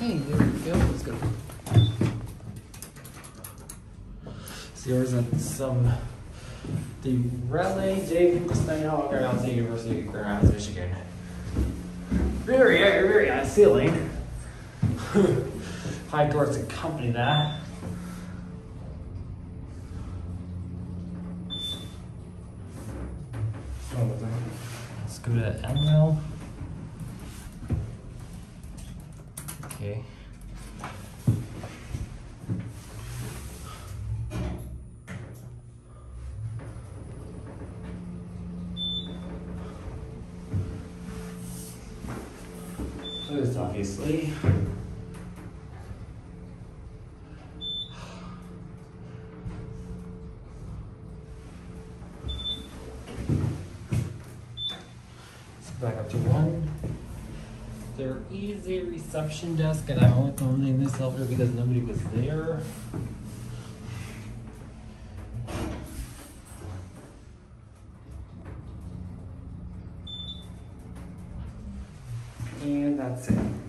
Hey, there we go. Let's go. So yours at some the Raleigh J. Finkelstein Grounds, the University of Grand Rapids, Michigan. Very, very, very high ceiling. high doors accompany that. Oh, Let's go to ML. Okay. This obviously. Back up to one. There is a reception desk, and I'm only in this elevator because nobody was there. And that's it.